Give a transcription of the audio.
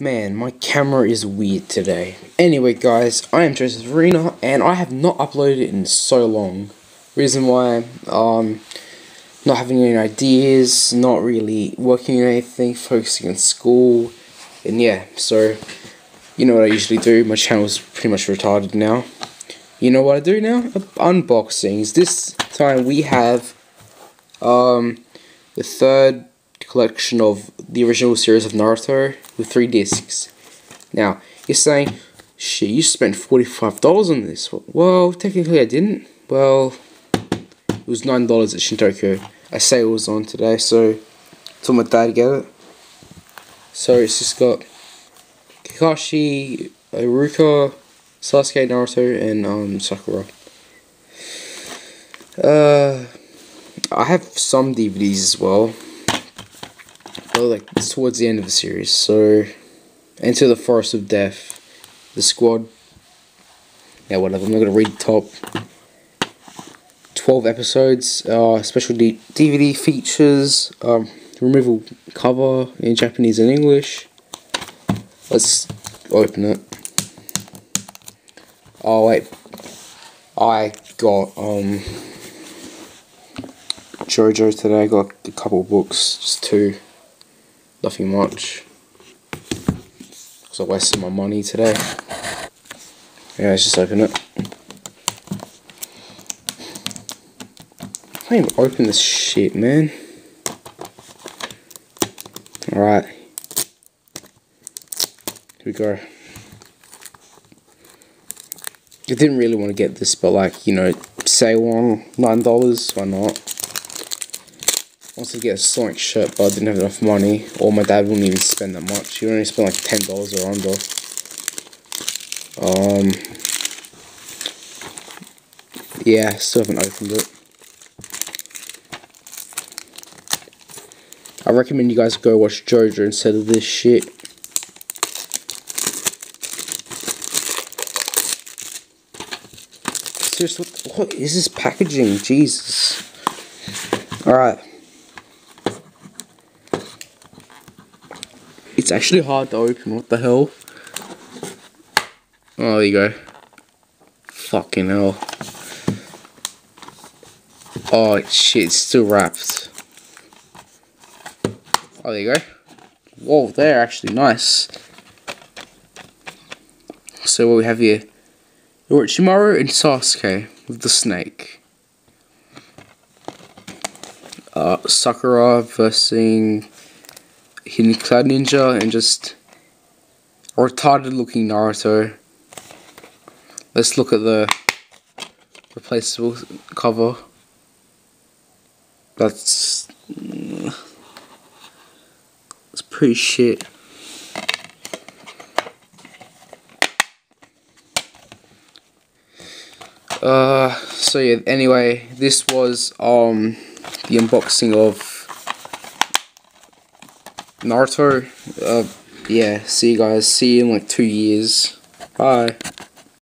Man, my camera is weird today. Anyway, guys, I am Joseph Arena, and I have not uploaded in so long. Reason why, um, not having any ideas, not really working on anything, focusing on school, and yeah, so, you know what I usually do, my channel is pretty much retarded now. You know what I do now? Unboxings. This time we have, um, the third collection of the original series of Naruto with three discs. Now, you're saying, shit, you spent $45 on this. Well, technically I didn't. Well, it was $9 at Shintokyo. A sale was on today, so told my dad to get it. So it's just got Kakashi, Iruka, Sasuke, Naruto, and um, Sakura. Uh, I have some DVDs as well like towards the end of the series. So, Enter the Forest of Death, the squad. Yeah, whatever. I'm not gonna read the top. Twelve episodes. Uh, special D DVD features. Um, removal cover in Japanese and English. Let's open it. Oh wait, I got um JoJo today. I got a couple books, just two. Nothing much. Because I wasted my money today. Yeah, let's just open it. I can't even open this shit, man. Alright. Here we go. I didn't really want to get this, but like, you know, sale on $9, why not? Wants to get a Sonic shirt, but I didn't have enough money, or my dad wouldn't even spend that much. He only spent like ten dollars or under. Um, yeah, still haven't opened it. I recommend you guys go watch JoJo instead of this shit. Seriously, what, what is this packaging? Jesus. Alright. It's actually hard to open, what the hell? Oh, there you go. Fucking hell. Oh, shit, it's still wrapped. Oh, there you go. Whoa, they're actually nice. So what we have here? Orochimaru and Sasuke with the snake. Uh, Sakura versus Hidden Cloud Ninja and just retarded looking Naruto. Let's look at the replaceable cover. That's it's pretty shit. Uh, so yeah, anyway, this was um the unboxing of Naruto, uh, yeah, see you guys. See you in like two years. Bye.